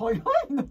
早いな